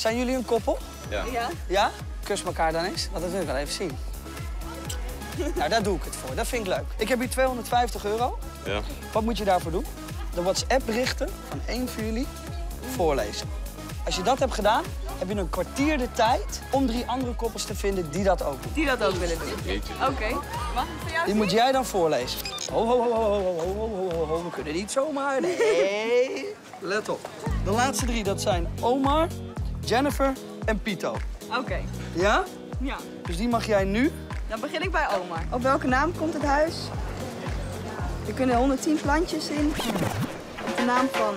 Zijn jullie een koppel? Ja. Ja? ja? Kus elkaar dan eens, want dat wil ik wel even zien. nou, daar doe ik het voor. Dat vind ik leuk. Ik heb hier 250 euro. Ja. Wat moet je daarvoor doen? De WhatsApp-berichten van één van jullie voorlezen. Als je dat hebt gedaan, heb je een kwartier de tijd om drie andere koppels te vinden die dat ook doen. Die dat ook willen doen. Oké. Okay. Mag voor jou Die moet jij dan voorlezen. Ho, ho, ho, ho, ho, ho, ho, ho, we kunnen niet zomaar. Nee. Let op. De laatste drie, dat zijn Omar, Jennifer en Pito. Oké. Ja? Ja. Dus die mag jij nu. Dan begin ik bij Omar. Op welke naam komt het huis? Er kunnen 110 plantjes in. Op de naam van...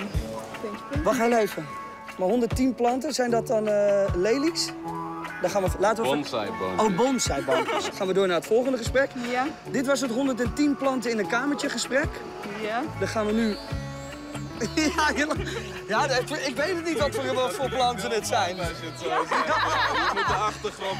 Puntje, puntje. Wacht heel even. Maar 110 planten, zijn dat dan eh, lelies? Dan gaan we, laten we... Bonsaiboom. Oh, bonsaibankjes. gaan we door naar het volgende gesprek. Ja. Dit was het 110 planten in een kamertje gesprek. Ja. Dan gaan we nu... Ja, ja, ik weet het niet wat voor, wat voor planten het zijn.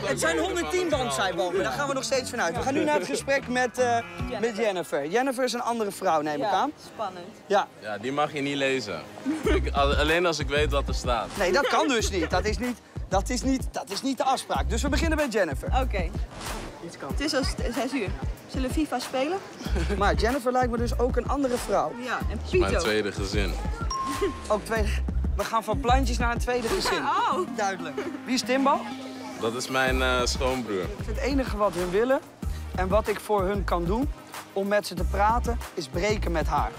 Het zijn 110 bonsaibomen, daar gaan we nog steeds vanuit. We gaan nu naar het gesprek met, eh, met Jennifer. Jennifer is een andere vrouw, neem ik Ja, aan. spannend. Ja, Ja, die mag je niet lezen. Ik, al- alleen als ik weet wat er staat. nee, dat kan dus niet. Dat is niet, dat is niet, dat is niet de afspraak. Dus we beginnen met Jennifer. Oké. Het is al 6 uur. Zullen FIFA spelen? Maar Jennifer lijkt me dus ook een andere vrouw. Ja. En Mijn Pito. tweede gezin. Ook tweede... We gaan van plantjes naar een tweede gezin. Oh. Duidelijk. Wie is Timbo? Dat is mijn eh, schoonbroer. Het enige wat hun willen en wat ik voor hun kan doen om met ze te praten, is breken met haar.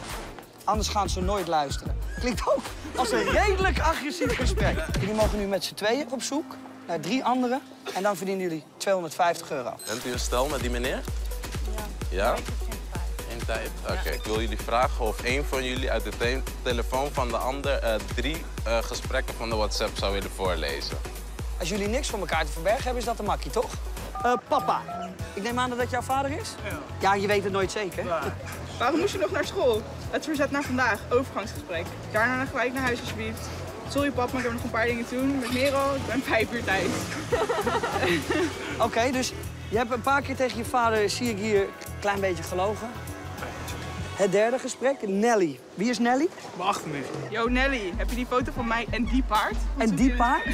Anders gaan ze nooit luisteren. Klinkt ook als een redelijk agressief gesprek. Jullie mogen nu met z'n tweeën op zoek naar drie anderen en dan verdienen jullie 250 euro. Bent u een stel met die meneer? Ja. Geen tijd? Oké, ik wil jullie vragen of één van jullie uit de te- telefoon van de ander eh, drie eh, gesprekken van de WhatsApp zou willen voorlezen. Als jullie niks voor elkaar te verbergen hebben, is dat een makkie, toch? Eh, papa, ik neem aan dat dat jouw vader is? Ja. Ja, je weet het nooit zeker. Waarom moest je nog naar school? Het verzet naar vandaag, overgangsgesprek. Daarna gelijk naar huis alsjeblieft. Sorry pap, maar ik heb nog een paar dingen te doen. Met Merel, ik ben vijf uur thuis. Oké, dus je hebt een paar keer tegen je vader, zie ik hier, een klein beetje gelogen. Het derde gesprek, Nelly. Wie is Nelly? Mijn achterneef. Yo Nelly, heb je die foto van mij en die paard? Wat En die paard?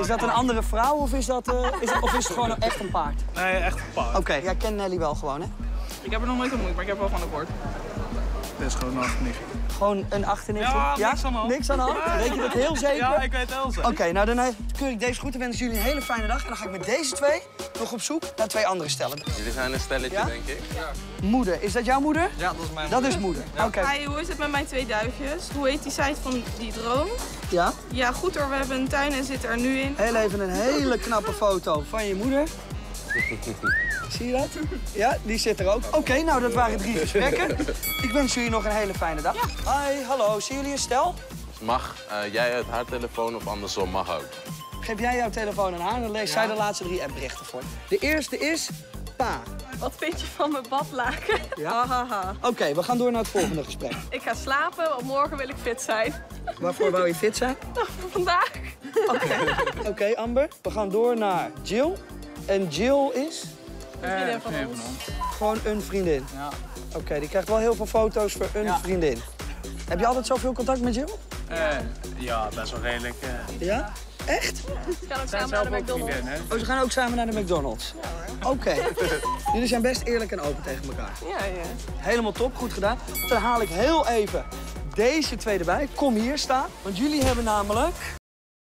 Is dat een andere vrouw of is, dat, eh, is, het- of is het gewoon echt een paard? Nee, echt een paard. Oké, jij kent Nelly wel gewoon, hè? Ik heb er nog nooit ontmoet, maar ik heb wel van gehoord. Is gewoon een achterneef. Gewoon een achterneefje? Ja, niks aan de hand. Niks aan de hand? Weet je dat heel zeker? Ja, ik weet het wel zo. Oké, nou dan eh, keur ik deze goed. Dan wens jullie een hele fijne dag. En dan ga ik met deze twee nog op zoek naar twee andere stellen. Jullie zijn een stelletje, Ja? denk ik. Moeder, is dat jouw moeder? Ja, dat is mijn Dat is moeder. Oké. Hi, hoe is het met mijn twee duifjes? Hoe heet die site van die droom? Ja? Ja, goed hoor, we hebben een tuin en zit er nu in. Heel even een hele knappe foto van je moeder. Zie je dat? Ja, die zit er ook. Oké, nou dat waren drie gesprekken. Ik wens jullie nog een hele fijne dag. Hi, hallo. Zien jullie een stel? Mag eh, jij uit haar telefoon of andersom mag ook. Geef jij jouw telefoon aan haar en dan leest zij de laatste drie appberichten voor. De eerste is pa. Wat vind je van mijn badlaken? Ja? Oké, we gaan door naar het volgende gesprek. Ik ga slapen, want morgen wil ik fit zijn. Waarvoor wou je fit zijn? Vandaag. Oké, Amber. We gaan door naar Jill. En Jill is Vriendin van ons. gewoon een vriendin. Ja. Oké, die krijgt wel heel veel foto's voor een Ja. vriendin. Heb je altijd zoveel contact met Jill? Eh, ja, best wel redelijk. eh. Ja? Echt? We gaan ook zijn samen naar zelf de ook McDonald's. Oh, ze gaan ook samen naar de McDonald's. Oké. Jullie zijn best eerlijk en open tegen elkaar. Ja, ja. Helemaal top, goed gedaan. Dan haal ik heel even deze twee erbij. Kom hier staan. Want jullie hebben namelijk